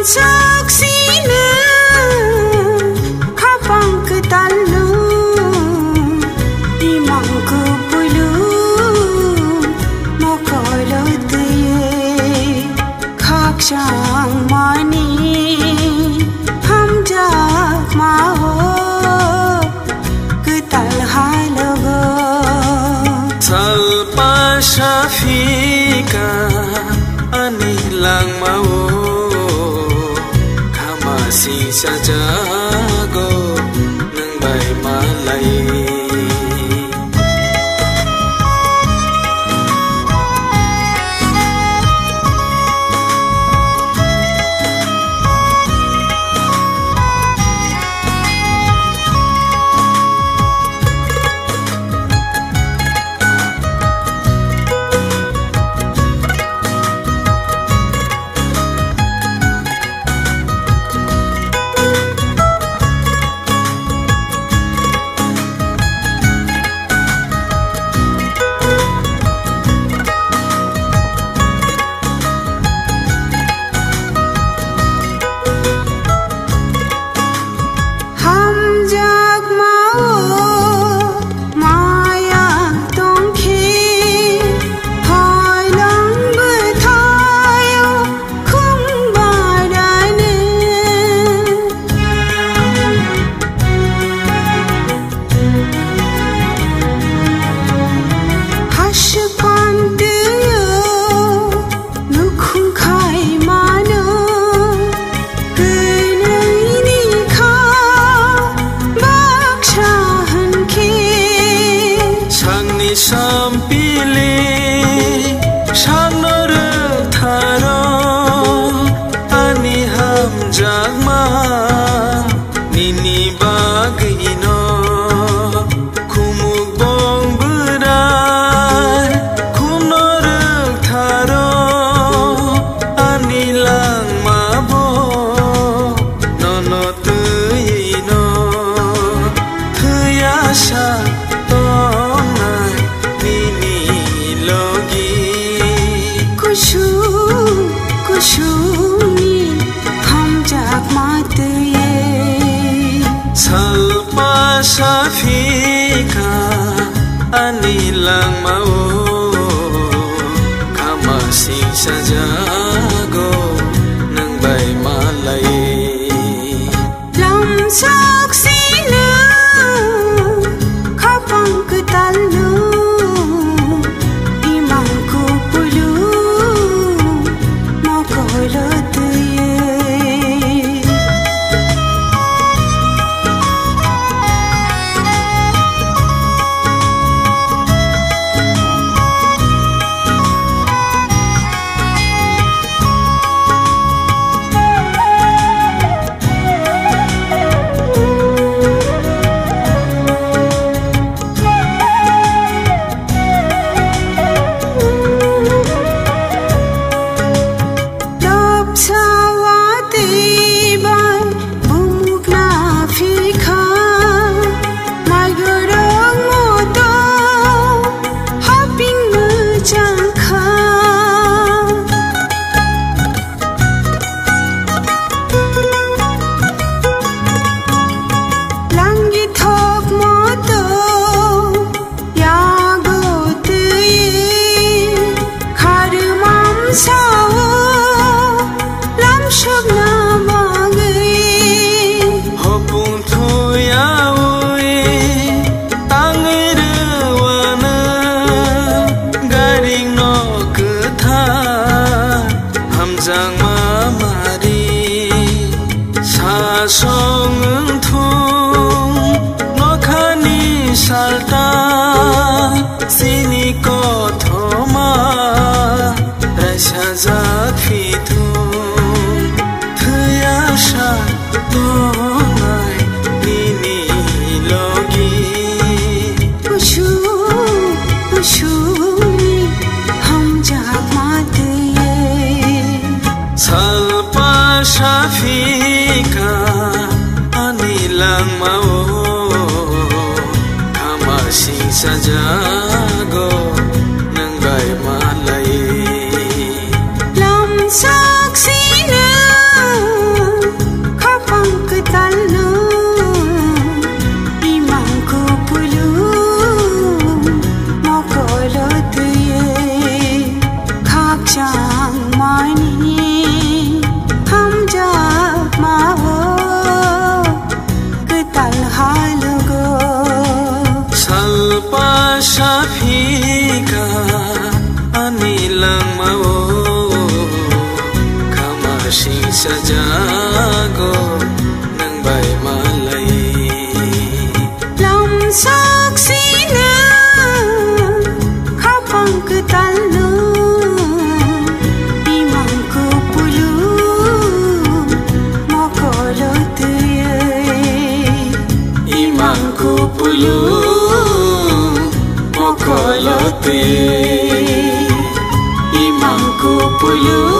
saksina khapang ketalu timang ku pulu mokolo tiye khakchang mani hamjak maho ketal halogo salpa shafika anilang mawo सङ् मलाई Nini. सज सजा Putih Imamku